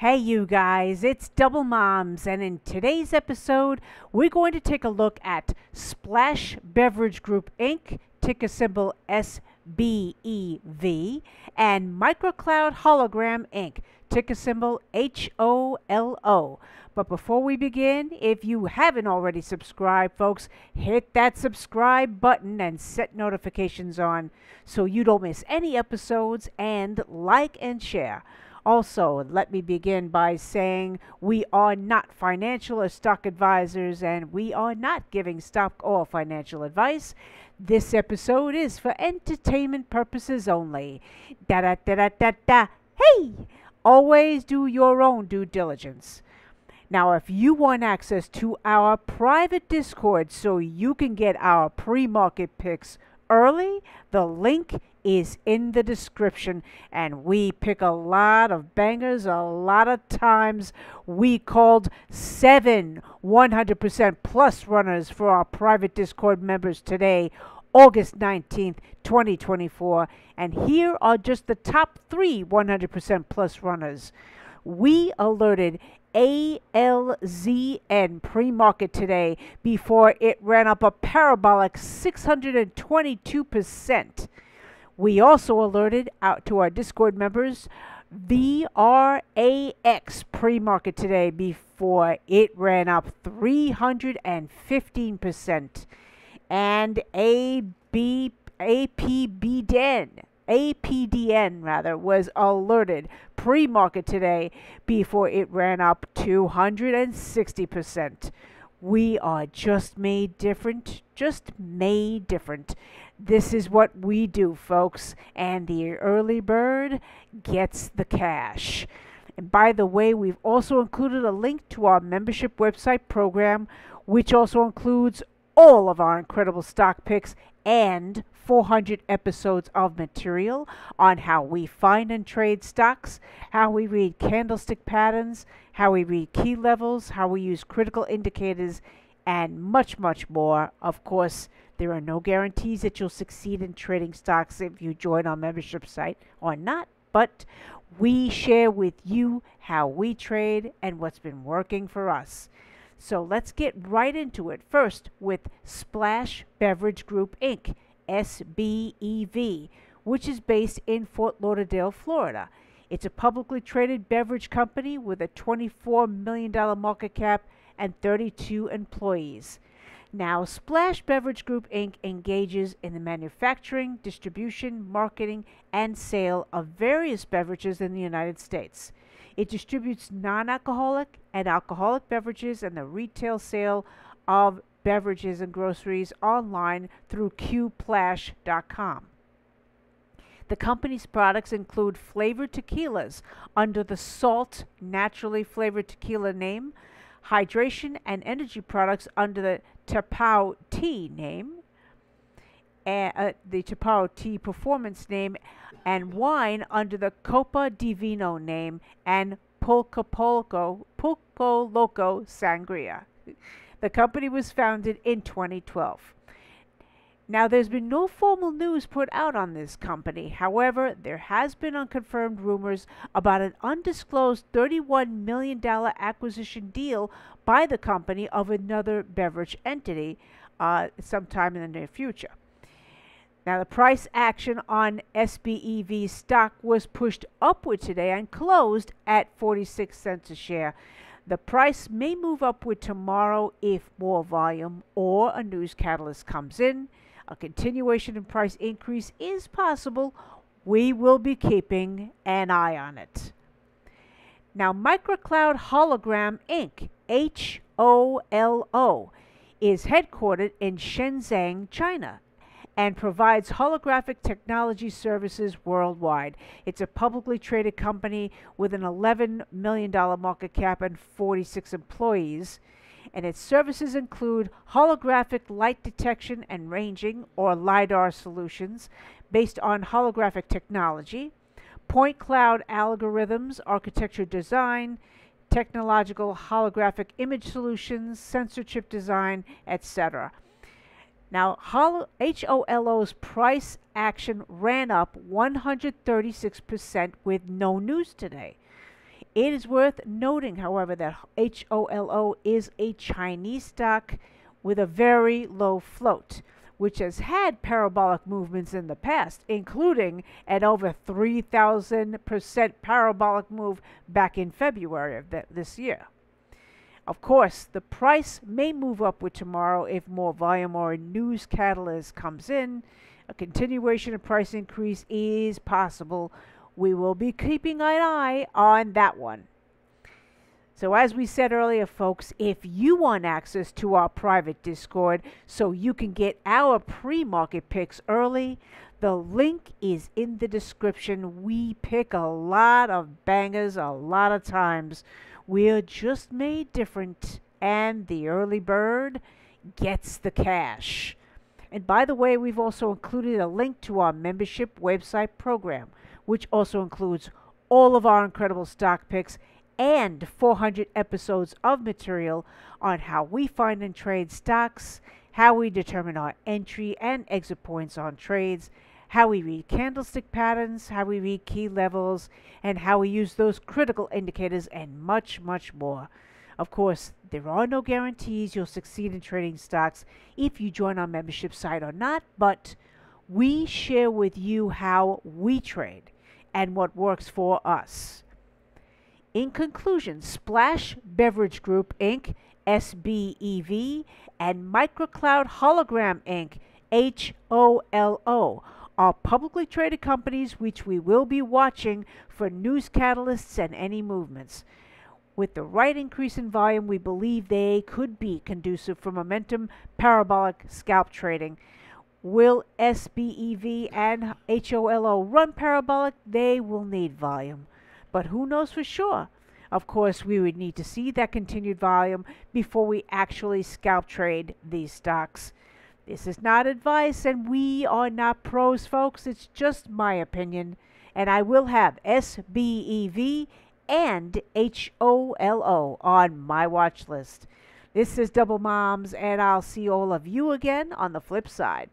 Hey, you guys, it's Double Moms, and in today's episode, we're going to take a look at Splash Beverage Group Inc., ticker symbol SBEV, and MicroCloud Hologram Inc., ticker symbol HOLO. But before we begin, if you haven't already subscribed, folks, hit that subscribe button and set notifications on so you don't miss any episodes, and like and share. Also, let me begin by saying we are not financial or stock advisors and we are not giving stock or financial advice. This episode is for entertainment purposes only. Da da da da da da. Hey! Always do your own due diligence. Now, if you want access to our private Discord so you can get our pre market picks early, the link is in the description. And we pick a lot of bangers. A lot of times we called seven 100% plus runners for our private Discord members today. August 19th, 2024. And here are just the top three 100% plus runners. We alerted ALZN pre market today before it ran up a parabolic 622%. We also alerted out to our Discord members VRAX pre market today before it ran up 315%. And AB, APBDN, APDN rather, was alerted pre market today before it ran up 260%. We are just made different, just made different. This is what we do, folks, and the early bird gets the cash. And by the way, we've also included a link to our membership website program, which also includes all of our incredible stock picks and 400 episodes of material on how we find and trade stocks, how we read candlestick patterns, how we read key levels, how we use critical indicators, and much, much more. Of course, there are no guarantees that you'll succeed in trading stocks if you join our membership site or not, but we share with you how we trade and what's been working for us. So let's get right into it. First, with Splash Beverage Group Inc., SBEV, which is based in Fort Lauderdale, Florida. It's a publicly traded beverage company with a $24 million market cap and 32 employees. Now, Splash Beverage Group Inc. engages in the manufacturing, distribution, marketing, and sale of various beverages in the United States. It distributes non alcoholic and alcoholic beverages and the retail sale of beverages and groceries online through qplash.com. The company's products include flavored tequilas under the Salt Naturally Flavored Tequila name, hydration and energy products under the Tapao Tea name, uh, the TapouT Performance name, and wine under the Copa Divino name, and Pulco Pulco, Loco Sangria. The company was founded in 2012. Now, there's been no formal news put out on this company. However, there has been unconfirmed rumors about an undisclosed $31 million acquisition deal by the company of another beverage entity uh, sometime in the near future. Now, the price action on SBEV stock was pushed upward today and closed at 46 cents a share. The price may move upward tomorrow if more volume or a news catalyst comes in. A continuation in price increase is possible. We will be keeping an eye on it. Now, MicroCloud Hologram Inc., H O L O, is headquartered in Shenzhen, China, and provides holographic technology services worldwide. It's a publicly traded company with an $11 million market cap and 46 employees and its services include holographic light detection and ranging, or LIDAR solutions, based on holographic technology, point cloud algorithms, architecture design, technological holographic image solutions, sensor chip design, etc. Now, HOLO's price action ran up 136% with no news today. It is worth noting, however, that HOLO is a Chinese stock with a very low float, which has had parabolic movements in the past, including an over 3,000% parabolic move back in February of this year. Of course, the price may move upward tomorrow if more volume or news catalyst comes in. A continuation of price increase is possible we will be keeping an eye on that one. So, as we said earlier, folks, if you want access to our private Discord so you can get our pre market picks early, the link is in the description. We pick a lot of bangers a lot of times. We're just made different, and the early bird gets the cash. And by the way, we've also included a link to our membership website program which also includes all of our incredible stock picks and 400 episodes of material on how we find and trade stocks, how we determine our entry and exit points on trades, how we read candlestick patterns, how we read key levels, and how we use those critical indicators, and much, much more. Of course, there are no guarantees you'll succeed in trading stocks if you join our membership site or not, but we share with you how we trade and what works for us. In conclusion, Splash Beverage Group Inc., SBEV, and MicroCloud Hologram Inc., HOLO, are publicly traded companies which we will be watching for news catalysts and any movements. With the right increase in volume, we believe they could be conducive for momentum parabolic scalp trading. Will SBEV and HOLO run parabolic? They will need volume. But who knows for sure? Of course, we would need to see that continued volume before we actually scalp trade these stocks. This is not advice, and we are not pros, folks. It's just my opinion. And I will have SBEV and HOLO on my watch list. This is Double Moms, and I'll see all of you again on the flip side.